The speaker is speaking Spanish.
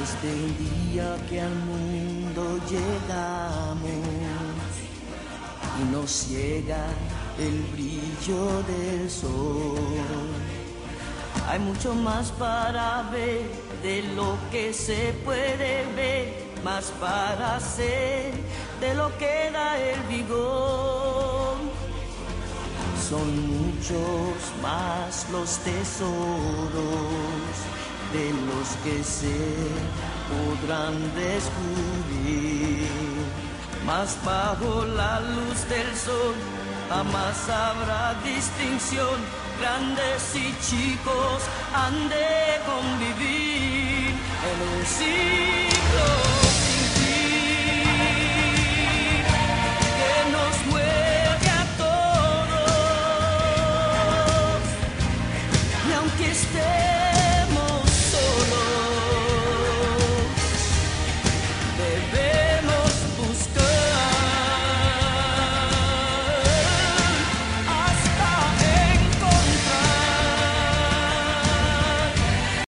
Desde el día que al mundo llegamos y nos ciega el brillo del sol. Hay mucho más para ver de lo que se puede ver, más para hacer de lo que da el vigor. Son muchos más los tesoros de los que se podrán descubrir. Mas bajo la luz del sol jamás habrá distinción. Grandes y chicos han de convivir en un siglo.